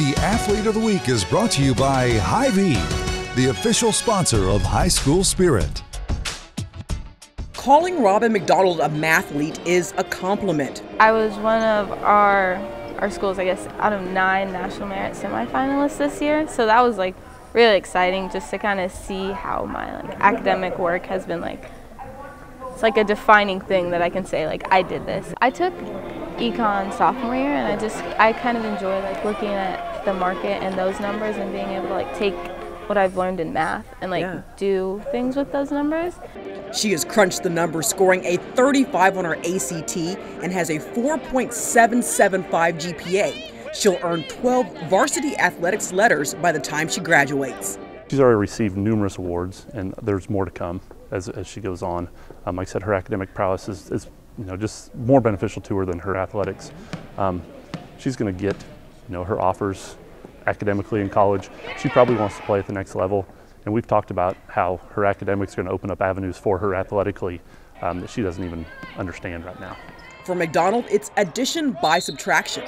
The Athlete of the Week is brought to you by Hy-Vee, the official sponsor of High School Spirit. Calling Robyn MacDonald a mathlete is a compliment. I was one of our our schools, I guess, out of nine national merit semifinalists this year. So that was like really exciting just to kind of see how my like academic work has been like it's like a defining thing that I can say like I did this. I took econ sophomore year and I just I kind of enjoy like looking at the market and those numbers and being able to like take what I've learned in math and like Yeah. do things with those numbers. She has crunched the numbers, scoring a 35 on her ACT and has a 4.775 GPA. She'll earn 12 varsity athletics letters by the time she graduates. She's already received numerous awards, and there's more to come as, as she goes on. Um, like I said, her academic prowess is, is you know just more beneficial to her than her athletics. Um, she's going to get you know her offers academically in college. She probably wants to play at the next level, and we've talked about how her academics are going to open up avenues for her athletically um, that she doesn't even understand right now. For MacDonald, it's addition by subtraction.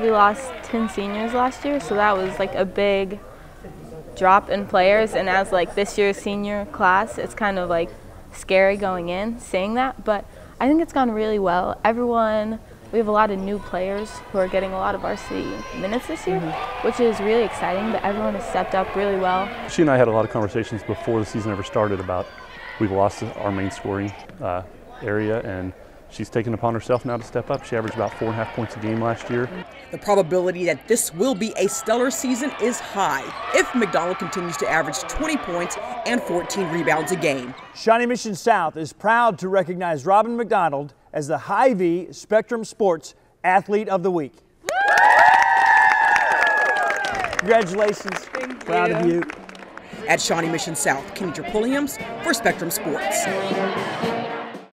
We lost 10 seniors last year, so that was like a big drop in players. And as like this year's senior class, it's kind of like scary going in saying that, but I think it's gone really well. Everyone, we have a lot of new players who are getting a lot of varsity minutes this year, which is really exciting. But everyone has stepped up really well. She and I had a lot of conversations before the season ever started about we've lost our main scoring uh, area, and she's taken upon herself now to step up. She averaged about four and a half points a game last year. The probability that this will be a stellar season is high if MacDonald continues to average 20 points and 14 rebounds a game. Shawnee Mission South is proud to recognize Robyn MacDonald as the Hy-Vee Spectrum Sports Athlete of the Week. Congratulations. proud of you. At Shawnee Mission South, Kenny Pulliams for Spectrum Sports.